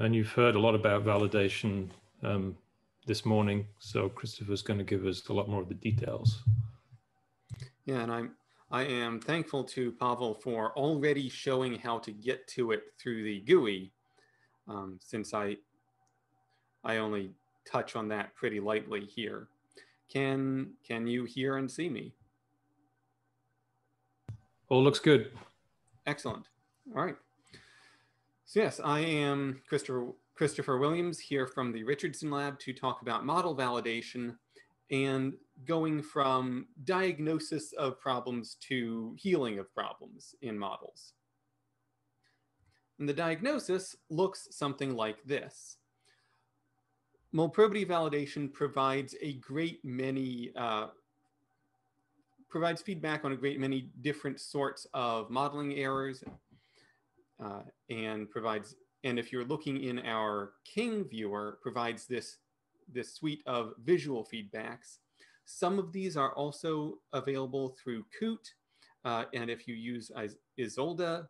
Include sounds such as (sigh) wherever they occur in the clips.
and you've heard a lot about validation um, this morning. So Christopher's going to give us a lot more of the details. Yeah, and I'm I am thankful to Pavel for already showing how to get to it through the GUI, um, since I I only touch on that pretty lightly here. Can can you hear and see me? All looks good. Excellent. All right. So yes, I am Christopher Christopher Williams here from the Richardson Lab to talk about model validation and going from diagnosis of problems to healing of problems in models. And the diagnosis looks something like this. Molprobity validation provides a great many, uh, provides feedback on a great many different sorts of modeling errors uh, and provides, and if you're looking in our King viewer, provides this, this suite of visual feedbacks. Some of these are also available through Coot, Uh, and if you use Isolde,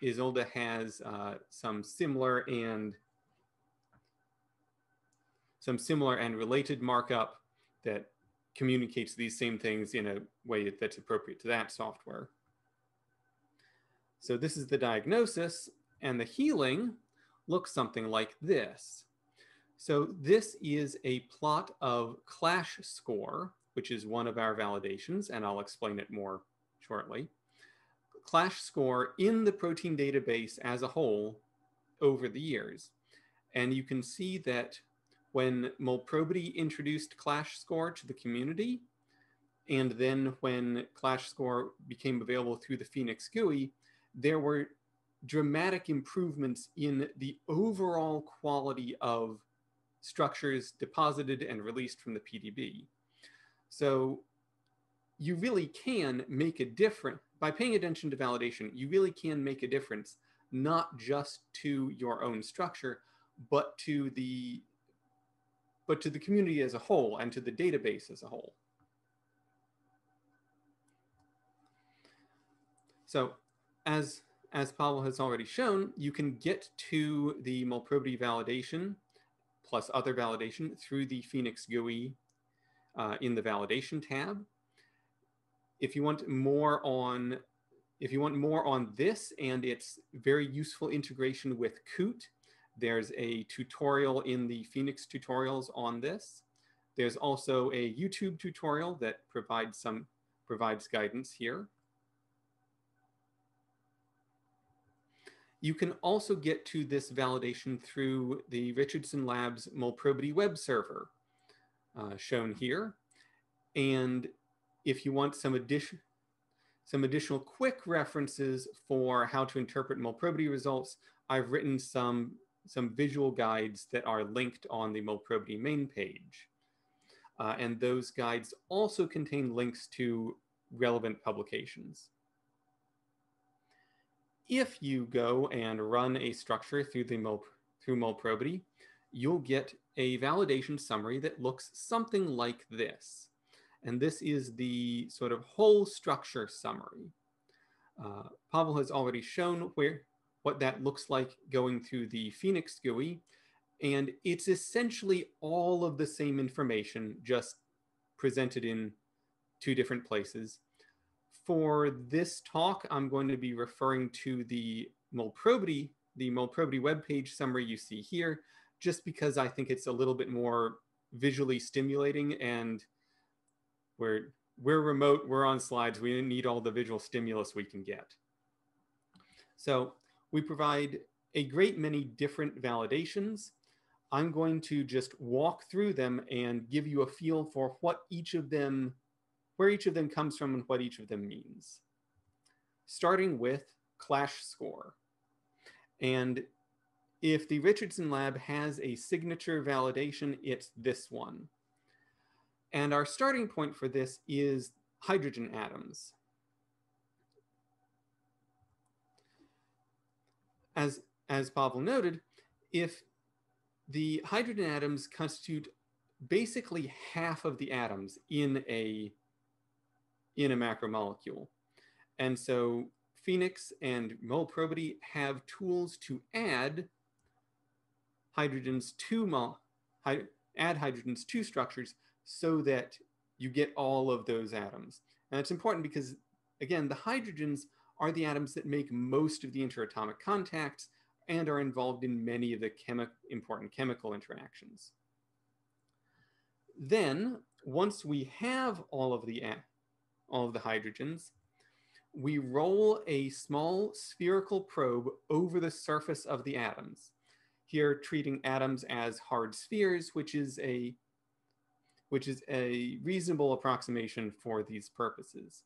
Isolde has uh, some similar and some similar and related markup that communicates these same things in a way that's appropriate to that software. So this is the diagnosis and the healing looks something like this. So this is a plot of clash score, which is one of our validations, and I'll explain it more shortly. Clash score in the protein database as a whole over the years. And you can see that when Molprobity introduced Clash Score to the community, and then when Clash Score became available through the Phenix GUI, there were dramatic improvements in the overall quality of structures deposited and released from the PDB. So you really can make a difference by paying attention to validation. You really can make a difference, not just to your own structure, but to the but to the community as a whole and to the database as a whole. So as, as Pavel has already shown, you can get to the Molprobity validation plus other validation through the Phenix GUI uh, in the validation tab. If you want more on if you want more on this and its very useful integration with Coot, there's a tutorial in the Phenix tutorials on this. There's also a YouTube tutorial that provides some provides guidance here. You can also get to this validation through the Richardson Labs Molprobity web server uh, shown here. And if you want some some additional quick references for how to interpret Molprobity results, I've written some some visual guides that are linked on the Molprobity main page. Uh, and those guides also contain links to relevant publications. If you go and run a structure through the Mol through Molprobity, you'll get a validation summary that looks something like this. And this is the sort of whole structure summary. Uh, Pavel has already shown where what that looks like going through the Phenix GUI. And it's essentially all of the same information, just presented in two different places. For this talk, I'm going to be referring to the Molprobity, the Molprobity webpage summary you see here, just because I think it's a little bit more visually stimulating and we're, we're remote, we're on slides, we need all the visual stimulus we can get. So we provide a great many different validations. I'm going to just walk through them and give you a feel for what each of them, where each of them comes from and what each of them means. Starting with clash score. And if the Richardson lab has a signature validation, it's this one. And our starting point for this is hydrogen atoms. as, as Pavel noted, if the hydrogen atoms constitute basically half of the atoms in a, in a macromolecule. And so Phenix and Molprobity have tools to add hydrogens to mo- add hydrogens to structures so that you get all of those atoms. And it's important because, again, the hydrogens are the atoms that make most of the interatomic contacts and are involved in many of the chemi important chemical interactions. Then, once we have all of the all of the hydrogens, we roll a small spherical probe over the surface of the atoms. Here, treating atoms as hard spheres, which is a which is a reasonable approximation for these purposes.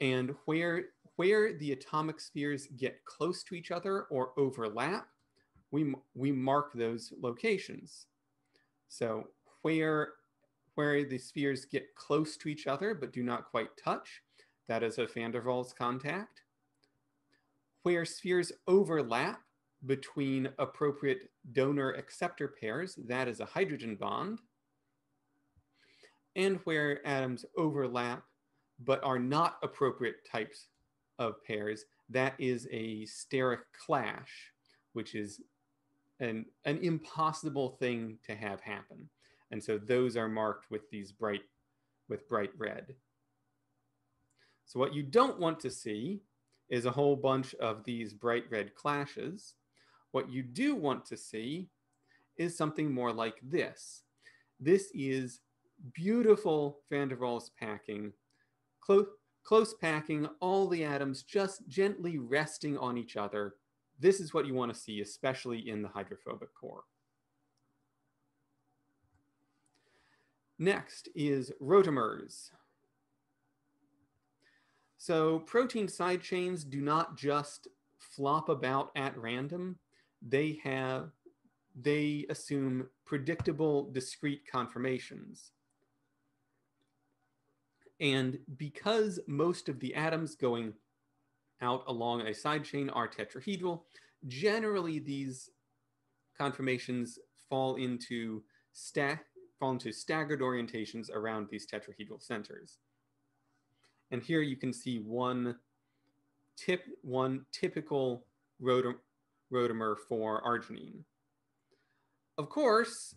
And where, where the atomic spheres get close to each other or overlap, we, we mark those locations. So where, where the spheres get close to each other but do not quite touch, that is a van der Waals contact. Where spheres overlap between appropriate donor-acceptor pairs, that is a hydrogen bond. And where atoms overlap but are not appropriate types of pairs, that is a steric clash, which is an, an impossible thing to have happen. And so those are marked with these bright, with bright red. So what you don't want to see is a whole bunch of these bright red clashes. What you do want to see is something more like this. This is beautiful van der Waals packing close, close packing, all the atoms just gently resting on each other. This is what you want to see, especially in the hydrophobic core. Next is rotamers. So protein side chains do not just flop about at random. They have, they assume predictable discrete conformations. And because most of the atoms going out along a side chain are tetrahedral, generally these conformations fall into, sta fall into staggered orientations around these tetrahedral centers. And here you can see one, tip, one typical rotamer for arginine. Of course,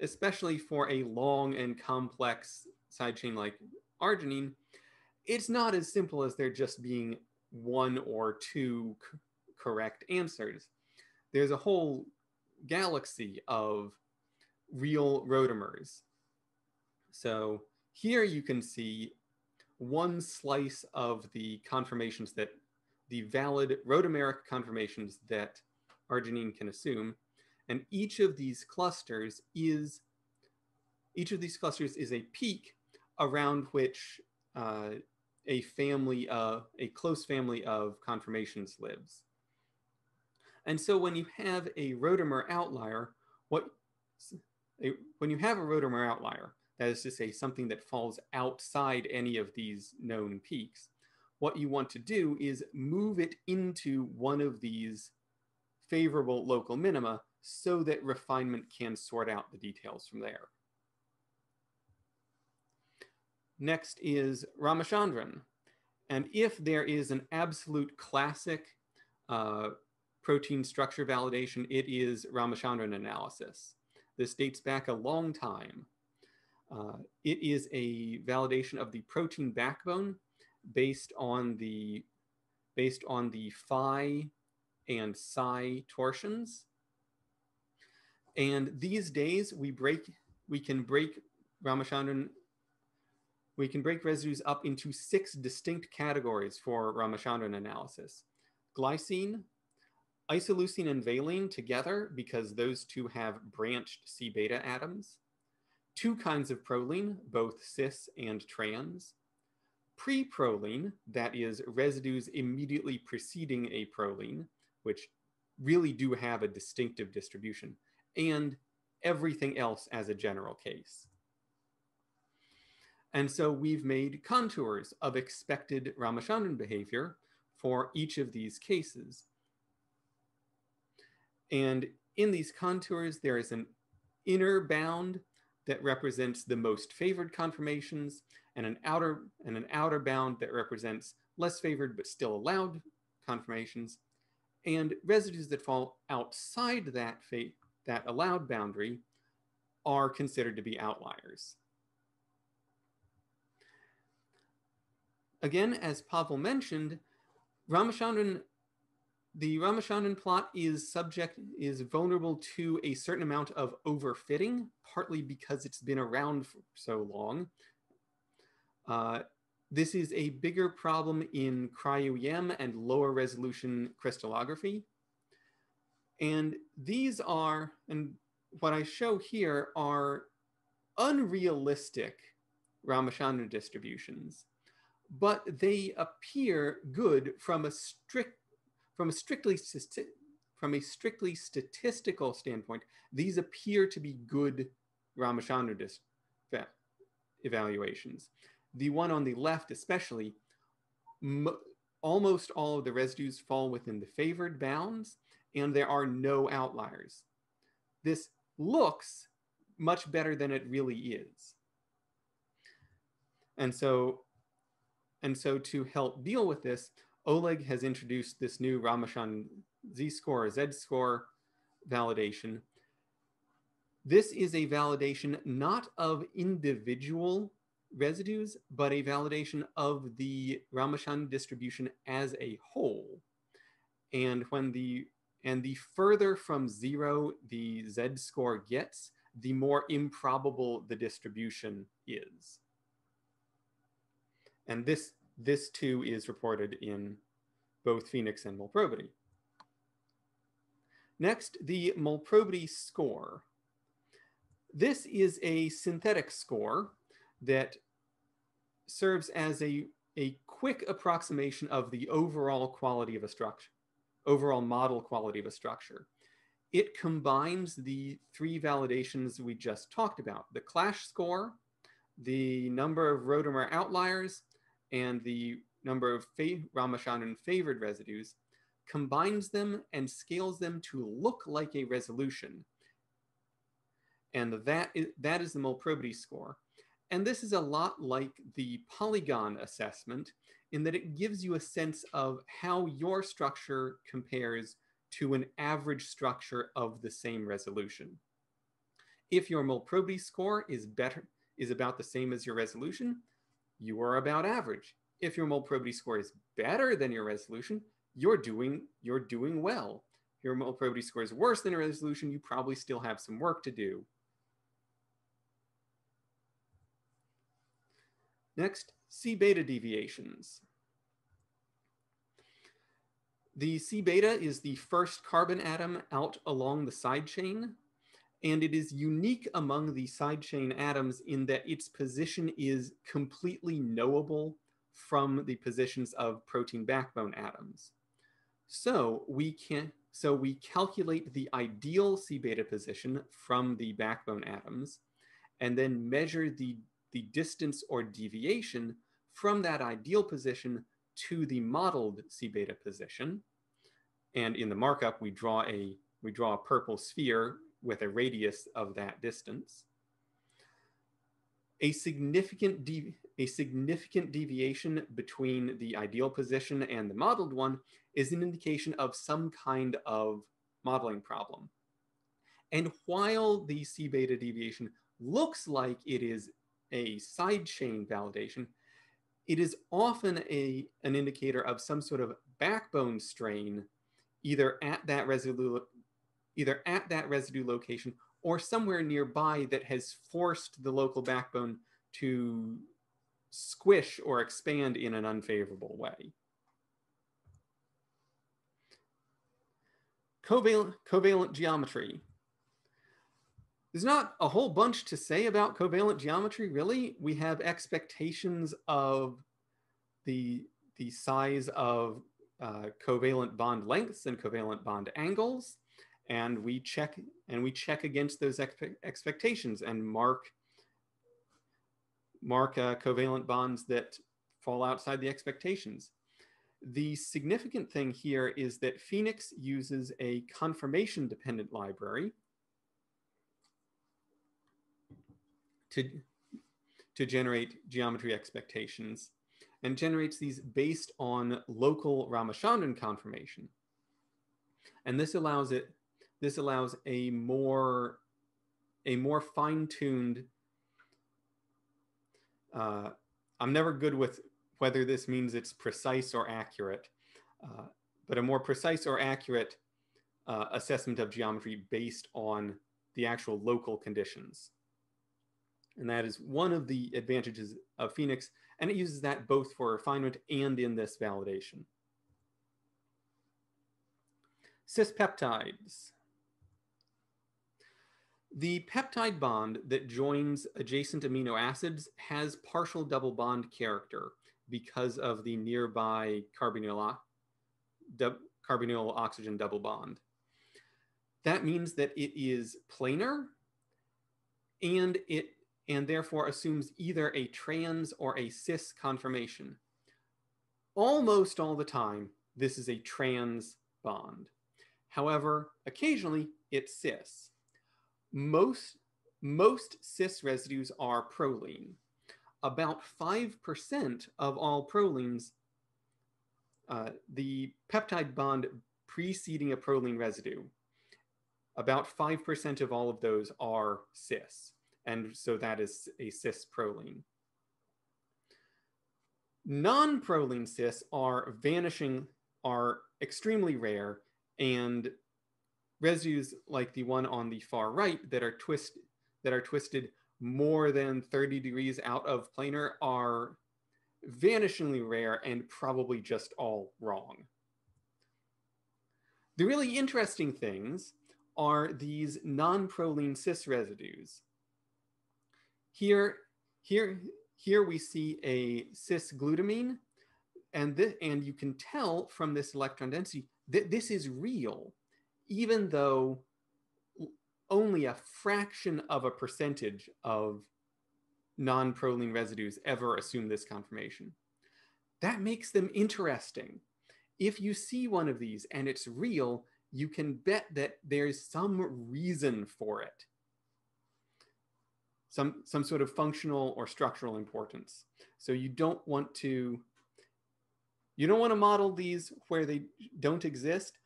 especially for a long and complex sidechain like arginine, it's not as simple as there just being one or two correct answers. There's a whole galaxy of real rotamers. So here you can see one slice of the conformations that the valid rotameric conformations that arginine can assume. And each of these clusters is, each of these clusters is a peak around which uh, a family, uh, a close family of conformations lives. And so when you have a rotamer outlier, what when you have a rotamer outlier, that is to say something that falls outside any of these known peaks, what you want to do is move it into one of these favorable local minima so that refinement can sort out the details from there. Next is Ramachandran. And if there is an absolute classic uh, protein structure validation, it is Ramachandran analysis. This dates back a long time. Uh, it is a validation of the protein backbone based on the based on the phi and psi torsions. And these days we break we can break Ramachandran we can break residues up into six distinct categories for Ramachandran analysis. Glycine, isoleucine and valine together because those two have branched C beta atoms. Two kinds of proline, both cis and trans. Pre-proline, that is residues immediately preceding a proline, which really do have a distinctive distribution, and everything else as a general case. And so we've made contours of expected Ramachandran behavior for each of these cases. And in these contours, there is an inner bound that represents the most favored conformations and an outer and an outer bound that represents less favored but still allowed conformations. And residues that fall outside that that allowed boundary are considered to be outliers. Again, as Pavel mentioned, Ramachandran, the Ramachandran plot is subject, is vulnerable to a certain amount of overfitting, partly because it's been around for so long. Uh, this is a bigger problem in cryo-EM and lower resolution crystallography. And these are, and what I show here are unrealistic Ramachandran distributions, but they appear good from a strict, from a strictly from a strictly statistical standpoint. These appear to be good Ramachandran evaluations. The one on the left, especially, almost all of the residues fall within the favored bounds, and there are no outliers. This looks much better than it really is. And so, and so to help deal with this, Oleg has introduced this new Ramachandran z-score z-score validation. This is a validation not of individual residues, but a validation of the Ramachandran distribution as a whole. And when the and the further from zero the z-score gets, the more improbable the distribution is. And this, this too is reported in both Phenix and Molprobity. Next, the Molprobity score. This is a synthetic score that serves as a, a quick approximation of the overall quality of a structure, overall model quality of a structure. It combines the three validations we just talked about, the clash score, the number of rotamer outliers, and the number of Ramachandran favored residues, combines them and scales them to look like a resolution. And that is, that is the Molprobity score. And this is a lot like the polygon assessment in that it gives you a sense of how your structure compares to an average structure of the same resolution. If your Molprobity score is better, is about the same as your resolution, you are about average. If your Molprobity score is better than your resolution, you're doing, you're doing well. If your Molprobity score is worse than your resolution, you probably still have some work to do. Next, C beta deviations. The C beta is the first carbon atom out along the side chain, and it is unique among the side chain atoms in that its position is completely knowable from the positions of protein backbone atoms. So we can so we calculate the ideal C beta position from the backbone atoms and then measure the the distance or deviation from that ideal position to the modeled C beta position. And in the markup, we draw a, we draw a purple sphere with a radius of that distance. A significant, a significant deviation between the ideal position and the modeled one is an indication of some kind of modeling problem. And while the C beta deviation looks like it is a sidechain validation, it is often a, an indicator of some sort of backbone strain, either at that residue, either at that residue location or somewhere nearby that has forced the local backbone to squish or expand in an unfavorable way. Covalent, covalent geometry. There's not a whole bunch to say about covalent geometry, really. We have expectations of the, the size of uh, covalent bond lengths and covalent bond angles, and we check and we check against those expe expectations and mark mark uh, covalent bonds that fall outside the expectations. The significant thing here is that Phenix uses a conformation dependent library to, to generate geometry expectations and generates these based on local Ramachandran conformation. And this allows it, this allows a more, a more fine-tuned, uh, I'm never good with whether this means it's precise or accurate, uh, but a more precise or accurate uh, assessment of geometry based on the actual local conditions. And that is one of the advantages of Phenix, and it uses that both for refinement and in this validation. Cis peptides. The peptide bond that joins adjacent amino acids has partial double bond character because of the nearby carbonyl, carbonyl oxygen double bond. That means that it is planar and it and therefore assumes either a trans or a cis conformation. Almost all the time, this is a trans bond. However, occasionally it's cis. Most, most cis residues are proline. About 5% of all prolines, uh, the peptide bond preceding a proline residue, about 5% of all of those are cis. And so that is a cis proline. Non-proline cis are vanishing, are extremely rare, and residues like the one on the far right that are twisted that are twisted more than 30 degrees out of planar are vanishingly rare and probably just all wrong. The really interesting things are these non-proline cis residues. Here, here, here we see a cis-glutamine, and, th and you can tell from this electron density that this is real, even though only a fraction of a percentage of non-proline residues ever assume this conformation. That makes them interesting. If you see one of these and it's real, you can bet that there's some reason for it some, some sort of functional or structural importance. So you don't want to, you don't want to model these where they don't exist,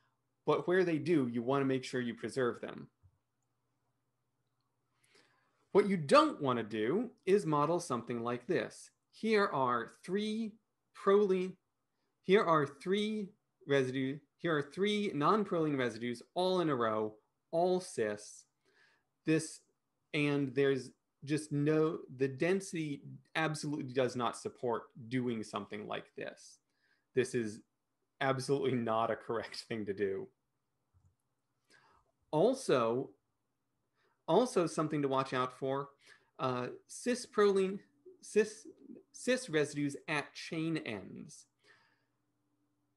but where they do, you want to make sure you preserve them. What you don't want to do is model something like this. Here are three proline, here are three residue, here are three non-proline residues all in a row, all cis. This, and there's just no, the density absolutely does not support doing something like this. This is absolutely not a correct thing to do. Also, also something to watch out for, uh, cis proline, cis, cis residues at chain ends.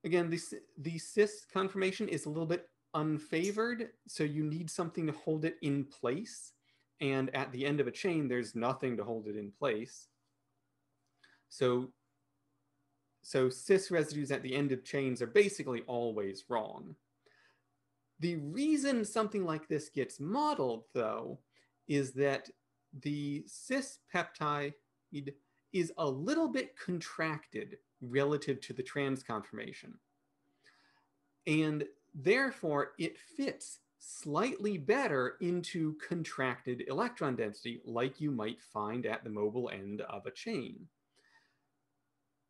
Again, the, the cis conformation is a little bit unfavored, so you need something to hold it in place. And at the end of a chain, there's nothing to hold it in place. So, so cis residues at the end of chains are basically always wrong. The reason something like this gets modeled, though, is that the cis peptide is a little bit contracted relative to the trans conformation. And therefore, it fits slightly better into contracted electron density like you might find at the mobile end of a chain.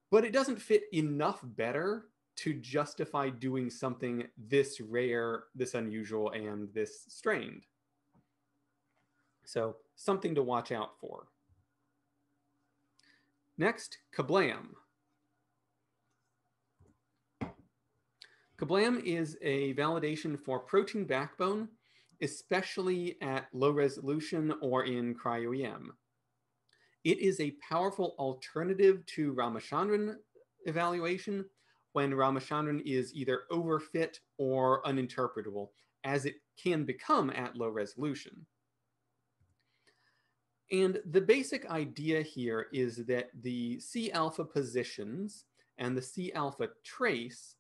But it doesn't fit enough better to justify doing something this rare, this unusual, and this strained. So something to watch out for. Next, CaBLAM. CaBLAM is a validation for protein backbone, especially at low resolution or in cryo-EM. It is a powerful alternative to Ramachandran evaluation when Ramachandran is either overfit or uninterpretable, as it can become at low resolution. And the basic idea here is that the C alpha positions and the C alpha trace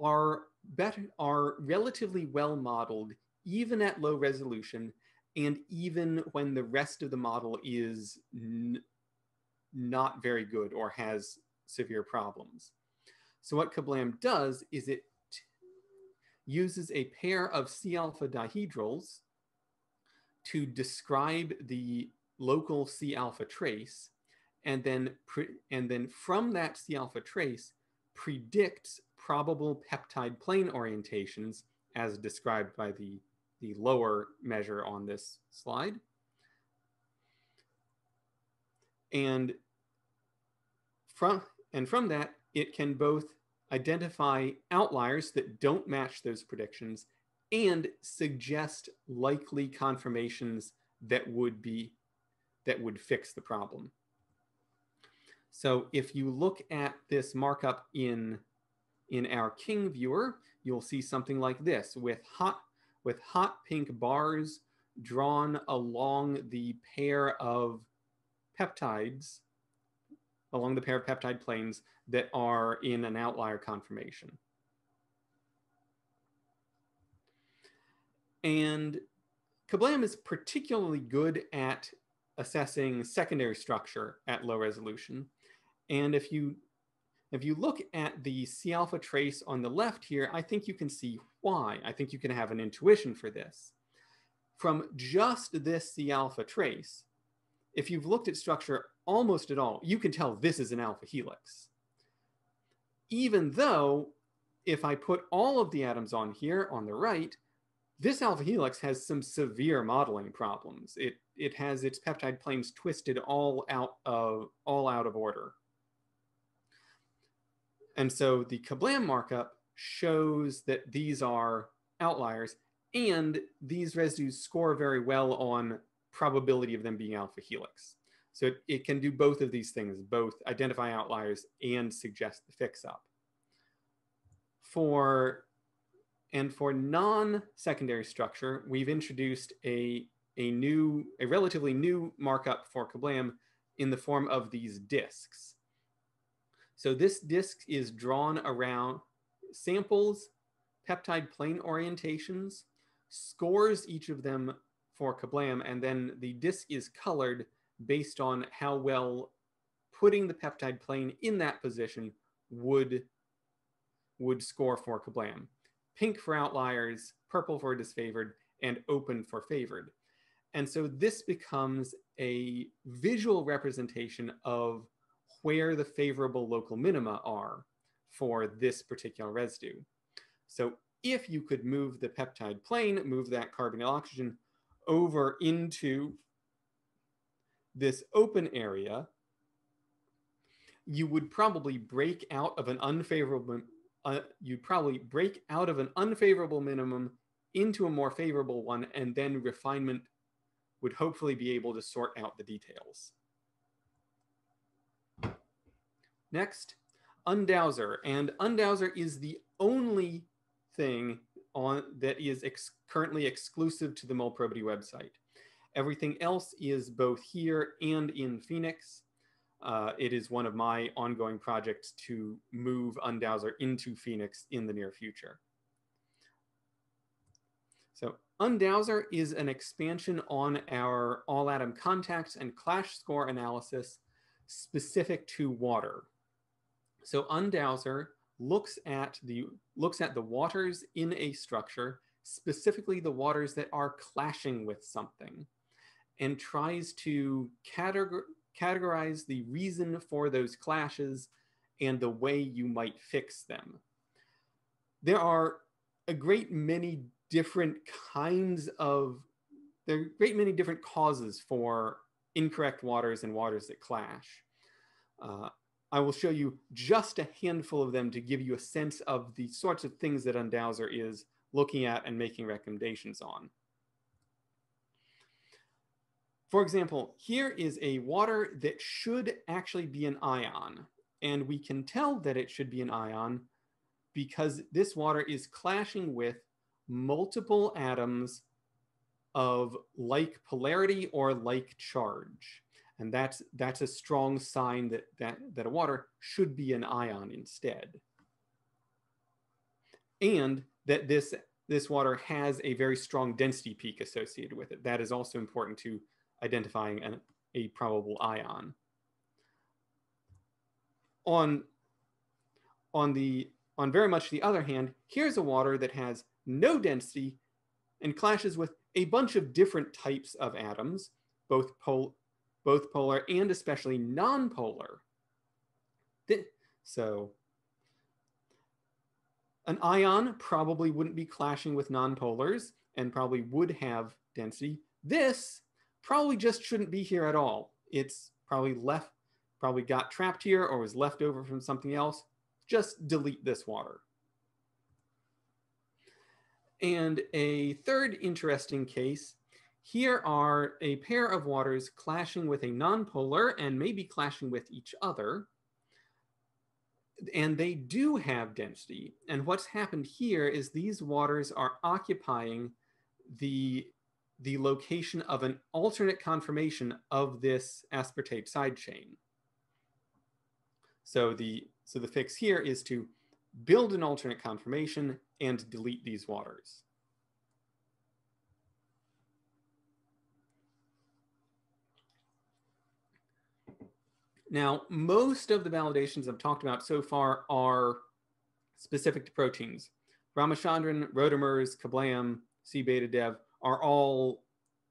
are better are relatively well modeled even at low resolution and even when the rest of the model is not very good or has severe problems. So what CaBLAM does is it uses a pair of C alpha dihedrals to describe the local C alpha trace, and then, and then from that C alpha trace predicts probable peptide plane orientations as described by the, the lower measure on this slide. And from, and from that, it can both identify outliers that don't match those predictions and suggest likely confirmations that would be that would fix the problem. So if you look at this markup in in our King viewer, you'll see something like this with hot with hot pink bars drawn along the pair of peptides along the pair of peptide planes that are in an outlier conformation. And CaBLAM is particularly good at assessing secondary structure at low resolution. And if you if you look at the C alpha trace on the left here, I think you can see why. I think you can have an intuition for this. From just this C alpha trace, if you've looked at structure almost at all, you can tell this is an alpha helix. Even though if I put all of the atoms on here on the right, this alpha helix has some severe modeling problems. It, it has its peptide planes twisted all out of, all out of order. And so the CaBLAM markup shows that these are outliers and these residues score very well on probability of them being alpha helix. So it, it can do both of these things, both identify outliers and suggest the fix up. For, and for non-secondary structure, we've introduced a, a new, a relatively new markup for CaBLAM in the form of these disks. So this disk is drawn around samples, peptide plane orientations, scores each of them for CaBLAM, and then the disk is colored based on how well putting the peptide plane in that position would, would score for CaBLAM. Pink for outliers, purple for disfavored, and open for favored. And so this becomes a visual representation of where the favorable local minima are for this particular residue. So if you could move the peptide plane, move that carbonyl oxygen over into this open area, you would probably break out of an unfavorable, uh, you'd probably break out of an unfavorable minimum into a more favorable one, and then refinement would hopefully be able to sort out the details. Next, UnDowser. And UnDowser is the only thing on that is ex currently exclusive to the Molprobity website. Everything else is both here and in Phenix. Uh, it is one of my ongoing projects to move UnDowser into Phenix in the near future. So UnDowser is an expansion on our all atom contacts and clash score analysis specific to water. So UnDowser looks at the looks at the waters in a structure, specifically the waters that are clashing with something and tries to categor categorize the reason for those clashes and the way you might fix them. There are a great many different kinds of, there are great many different causes for incorrect waters and waters that clash. Uh, I will show you just a handful of them to give you a sense of the sorts of things that UnDowser is looking at and making recommendations on. For example, here is a water that should actually be an ion. And we can tell that it should be an ion because this water is clashing with multiple atoms of like polarity or like charge. And that's, that's a strong sign that, that, that a water should be an ion instead. And that this, this water has a very strong density peak associated with it. That is also important to identifying an, a probable ion. On, on, the, on very much the other hand, here's a water that has no density and clashes with a bunch of different types of atoms, both, pol both polar and especially nonpolar. So an ion probably wouldn't be clashing with nonpolars and probably would have density. This probably just shouldn't be here at all. It's probably left, probably got trapped here or was left over from something else. Just delete this water. And a third interesting case, here are a pair of waters clashing with a nonpolar and maybe clashing with each other. And they do have density. And what's happened here is these waters are occupying the, the location of an alternate conformation of this aspartate side chain. So the, so the fix here is to build an alternate conformation and delete these waters. Now, most of the validations I've talked about so far are specific to proteins. Ramachandran, rotamers, CaBLAM, C beta dev are all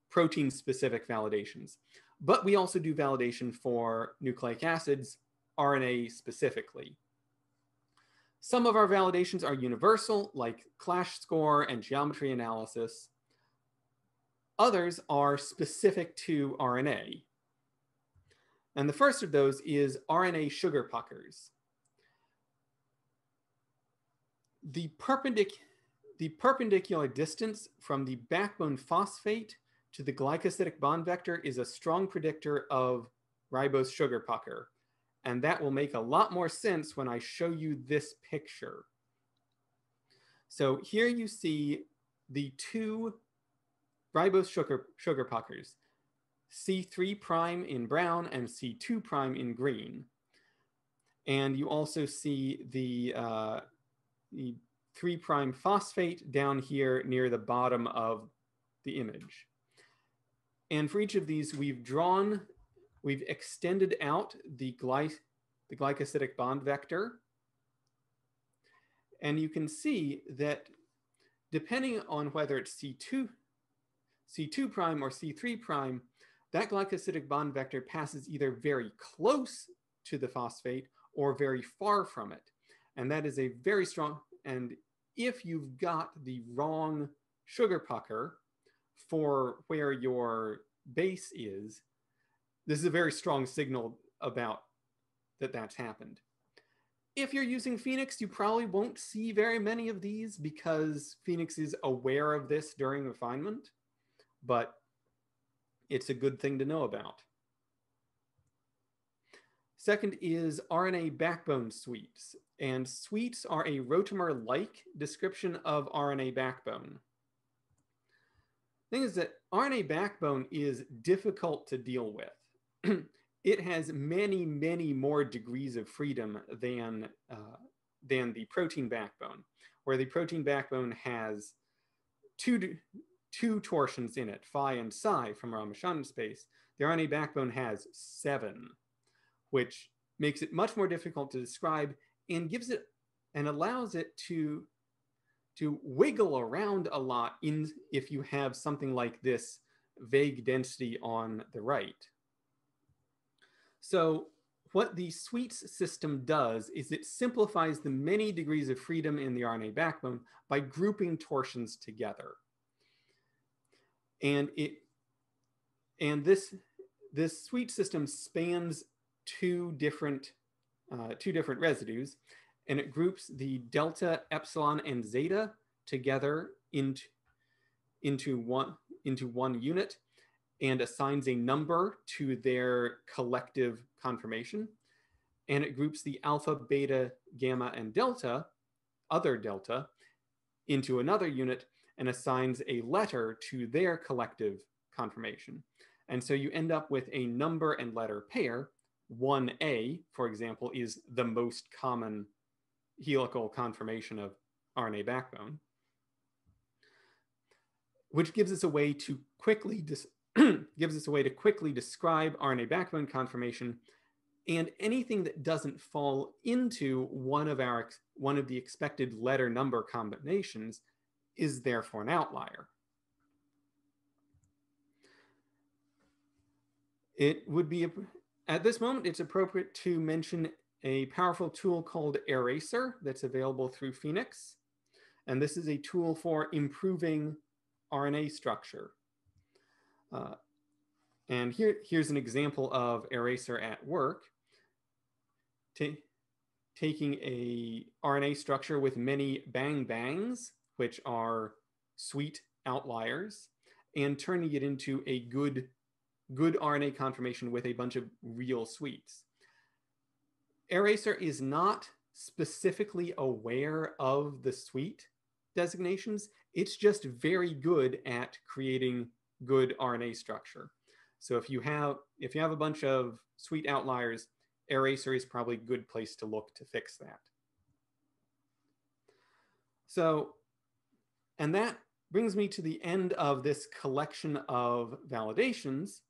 protein specific validations. But we also do validation for nucleic acids, RNA specifically. Some of our validations are universal, like clash score and geometry analysis. Others are specific to RNA. And the first of those is RNA sugar puckers. The, perpendic the perpendicular distance from the backbone phosphate to the glycosidic bond vector is a strong predictor of ribose sugar pucker. And that will make a lot more sense when I show you this picture. So here you see the two ribose sugar, sugar puckers, C3 prime in brown and C2 prime in green. And you also see the, uh, the 3 prime phosphate down here near the bottom of the image. And for each of these, we've drawn We've extended out the, gly the glycosidic bond vector. And you can see that depending on whether it's C2, C2 prime or C3 prime, that glycosidic bond vector passes either very close to the phosphate or very far from it. And that is a very strong, and if you've got the wrong sugar pucker for where your base is, this is a very strong signal about that that's happened. If you're using Phenix, you probably won't see very many of these because Phenix is aware of this during refinement, but it's a good thing to know about. Second is RNA backbone suites. And suites are a Rotamer-like description of RNA backbone. Thing is that RNA backbone is difficult to deal with. (clears throat) it has many, many more degrees of freedom than, uh, than the protein backbone, where the protein backbone has two, two torsions in it, phi and psi from Ramachandran space. The RNA backbone has seven, which makes it much more difficult to describe and gives it and allows it to to wiggle around a lot in if you have something like this vague density on the right. So what the suites system does is it simplifies the many degrees of freedom in the RNA backbone by grouping torsions together. And it and this this suite system spans two different uh, two different residues, and it groups the delta, epsilon, and zeta together into into one into one unit and assigns a number to their collective conformation. And it groups the alpha, beta, gamma, and delta, other delta, into another unit and assigns a letter to their collective conformation. And so you end up with a number and letter pair. 1A, for example, is the most common helical conformation of RNA backbone, which gives us a way to quickly (clears throat) gives us a way to quickly describe RNA backbone conformation and anything that doesn't fall into one of our one of the expected letter number combinations is therefore an outlier. It would be, at this moment, it's appropriate to mention a powerful tool called ERRASER that's available through Phenix. And this is a tool for improving RNA structure. Uh, and here, here's an example of ERRASER at work. taking a RNA structure with many bang bangs, which are suite outliers, and turning it into a good, good RNA conformation with a bunch of real suites. ERRASER is not specifically aware of the suite designations. It's just very good at creating good RNA structure. So if you have if you have a bunch of suite outliers, ERRASER is probably a good place to look to fix that. So, and that brings me to the end of this collection of validations.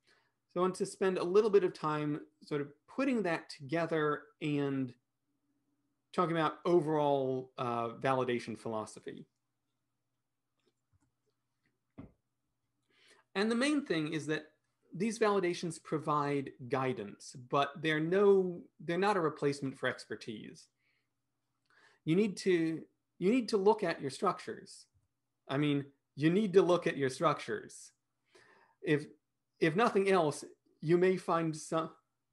So I want to spend a little bit of time sort of putting that together and talking about overall uh, validation philosophy. And the main thing is that these validations provide guidance, but they're no, they're not a replacement for expertise. You need to, you need to look at your structures. I mean, you need to look at your structures. If, if nothing else, you may find some,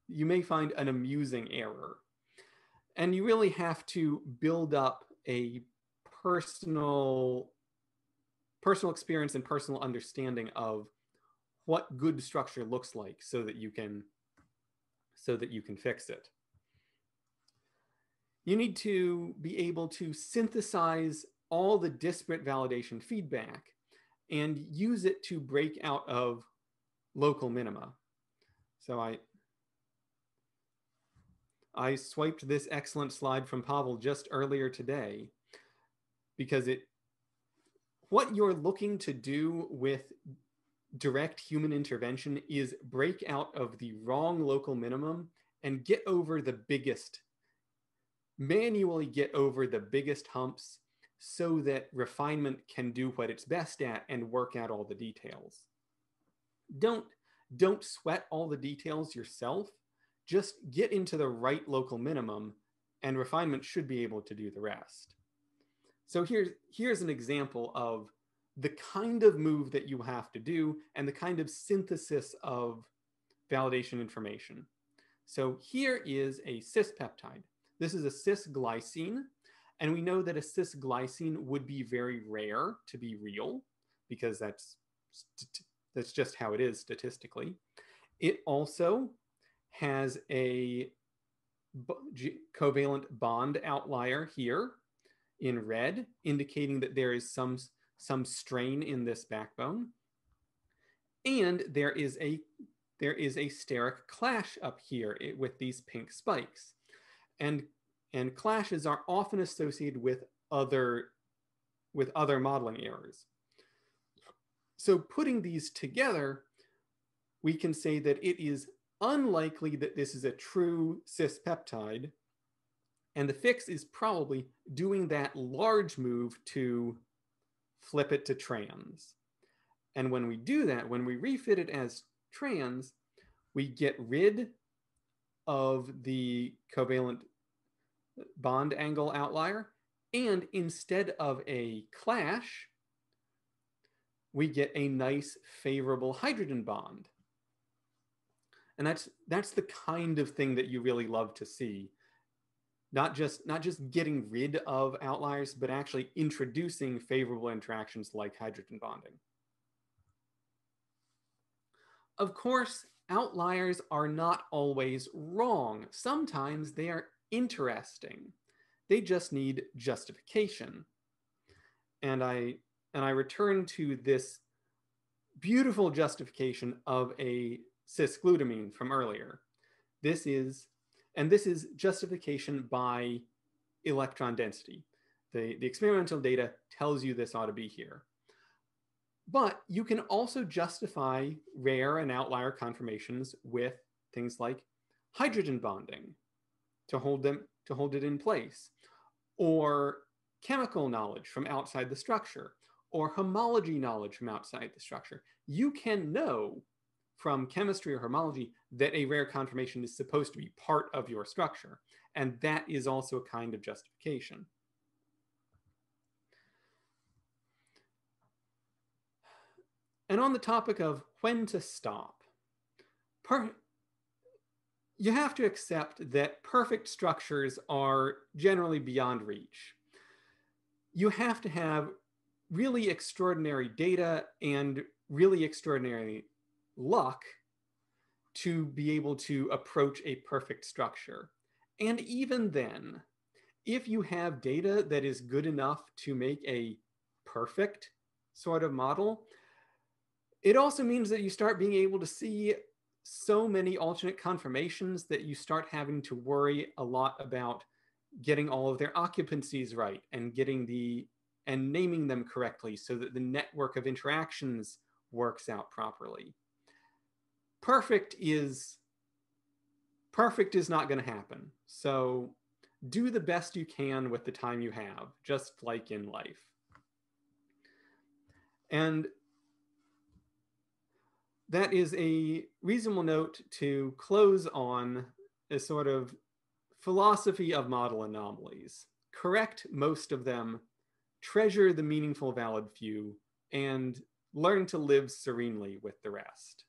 you may find an amusing error. And you really have to build up a personal personal experience and personal understanding of what good structure looks like so that you can so that you can fix it. You need to be able to synthesize all the disparate validation feedback and use it to break out of local minima. So I, I swiped this excellent slide from Pavel just earlier today because it what you're looking to do with direct human intervention is break out of the wrong local minimum and get over the biggest, manually get over the biggest humps so that refinement can do what it's best at and work out all the details. Don't, don't sweat all the details yourself. Just get into the right local minimum and refinement should be able to do the rest. So here's, here's an example of the kind of move that you have to do and the kind of synthesis of validation information. So here is a cis peptide. This is a cis glycine. And we know that a cis glycine would be very rare to be real because that's, that's just how it is statistically. It also has a covalent bond outlier here in red, indicating that there is some, some strain in this backbone. And there is a there is a steric clash up here eh, with these pink spikes. And, and clashes are often associated with other, with other modeling errors. So putting these together, we can say that it is unlikely that this is a true cis peptide and the fix is probably doing that large move to flip it to trans. And when we do that, when we refit it as trans, we get rid of the covalent bond angle outlier. And instead of a clash, we get a nice favorable hydrogen bond. And that's, that's the kind of thing that you really love to see not just not just getting rid of outliers, but actually introducing favorable interactions like hydrogen bonding. Of course, outliers are not always wrong. Sometimes they are interesting. They just need justification. And I and I return to this beautiful justification of a cisglutamine from earlier. This is and this is justification by electron density. The, the experimental data tells you this ought to be here. But you can also justify rare and outlier conformations with things like hydrogen bonding to hold them to hold it in place, or chemical knowledge from outside the structure, or homology knowledge from outside the structure. You can know from chemistry or homology that a rare conformation is supposed to be part of your structure. And that is also a kind of justification. And on the topic of when to stop, you have to accept that perfect structures are generally beyond reach. You have to have really extraordinary data and really extraordinary luck to be able to approach a perfect structure. And even then, if you have data that is good enough to make a perfect sort of model, it also means that you start being able to see so many alternate conformations that you start having to worry a lot about getting all of their occupancies right and getting the and naming them correctly so that the network of interactions works out properly. Perfect is perfect is not going to happen. So do the best you can with the time you have, just like in life. And that is a reasonable note to close on a sort of philosophy of model anomalies. Correct most of them, treasure the meaningful valid few, and learn to live serenely with the rest.